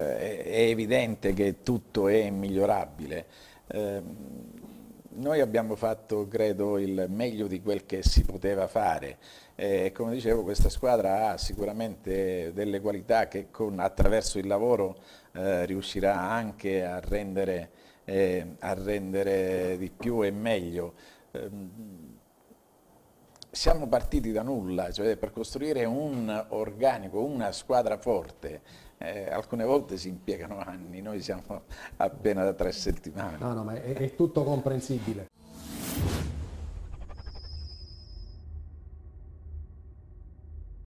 Eh, è evidente che tutto è migliorabile. Eh, noi abbiamo fatto, credo, il meglio di quel che si poteva fare. Eh, come dicevo, questa squadra ha sicuramente delle qualità che con, attraverso il lavoro eh, riuscirà anche a rendere, eh, a rendere, di più e meglio. Siamo partiti da nulla, cioè per costruire un organico, una squadra forte, eh, alcune volte si impiegano anni, noi siamo appena da tre settimane. No, no, ma è, è tutto comprensibile.